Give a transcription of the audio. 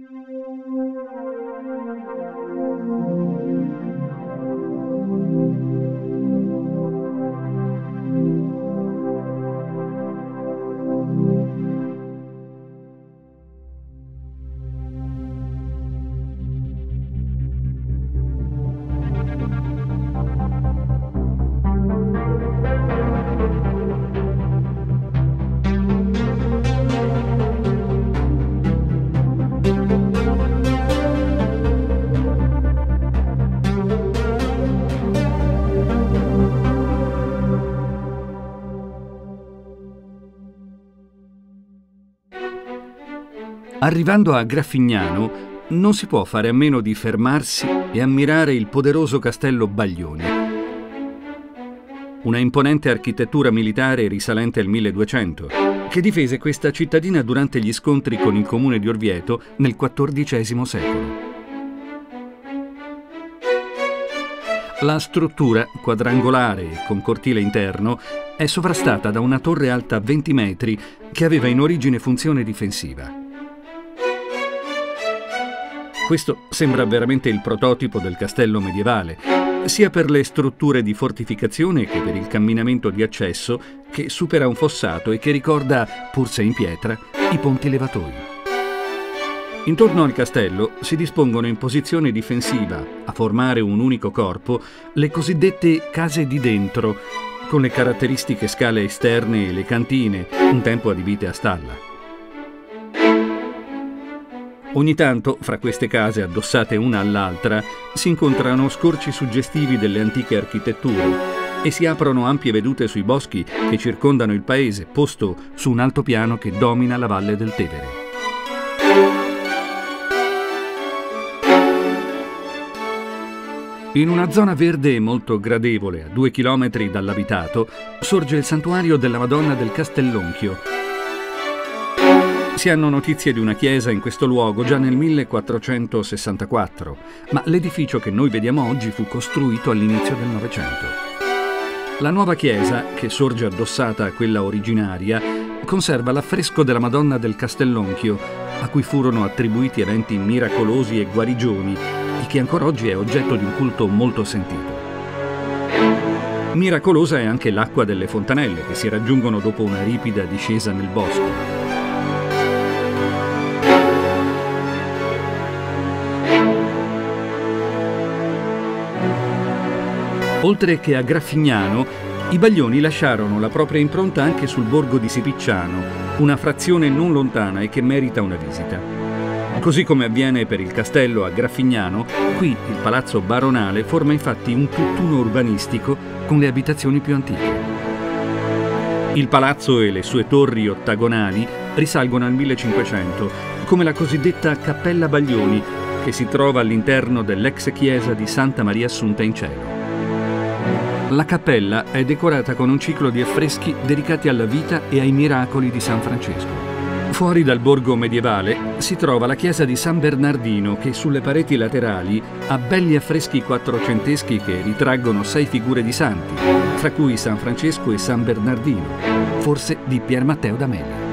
you. Arrivando a Graffignano non si può fare a meno di fermarsi e ammirare il poderoso castello Baglioni. Una imponente architettura militare risalente al 1200, che difese questa cittadina durante gli scontri con il comune di Orvieto nel XIV secolo. La struttura, quadrangolare e con cortile interno, è sovrastata da una torre alta 20 metri che aveva in origine funzione difensiva. Questo sembra veramente il prototipo del castello medievale, sia per le strutture di fortificazione che per il camminamento di accesso che supera un fossato e che ricorda, pur se in pietra, i ponti levatoi. Intorno al castello si dispongono in posizione difensiva, a formare un unico corpo, le cosiddette case di dentro, con le caratteristiche scale esterne e le cantine, un tempo adibite a stalla. Ogni tanto, fra queste case addossate una all'altra, si incontrano scorci suggestivi delle antiche architetture e si aprono ampie vedute sui boschi che circondano il paese, posto su un altopiano che domina la valle del Tevere. In una zona verde molto gradevole, a due chilometri dall'abitato, sorge il santuario della Madonna del Castellonchio, si hanno notizie di una chiesa in questo luogo già nel 1464, ma l'edificio che noi vediamo oggi fu costruito all'inizio del Novecento. La nuova chiesa, che sorge addossata a quella originaria, conserva l'affresco della Madonna del Castellonchio, a cui furono attribuiti eventi miracolosi e guarigioni, e che ancora oggi è oggetto di un culto molto sentito. Miracolosa è anche l'acqua delle fontanelle, che si raggiungono dopo una ripida discesa nel bosco. Oltre che a Graffignano, i Baglioni lasciarono la propria impronta anche sul borgo di Sipicciano, una frazione non lontana e che merita una visita. Così come avviene per il castello a Graffignano, qui il palazzo baronale forma infatti un tutt'uno urbanistico con le abitazioni più antiche. Il palazzo e le sue torri ottagonali risalgono al 1500, come la cosiddetta Cappella Baglioni, che si trova all'interno dell'ex chiesa di Santa Maria Assunta in Cielo. La cappella è decorata con un ciclo di affreschi dedicati alla vita e ai miracoli di San Francesco. Fuori dal borgo medievale si trova la chiesa di San Bernardino che sulle pareti laterali ha belli affreschi quattrocenteschi che ritraggono sei figure di santi, tra cui San Francesco e San Bernardino, forse di Pier Matteo d'Amelio.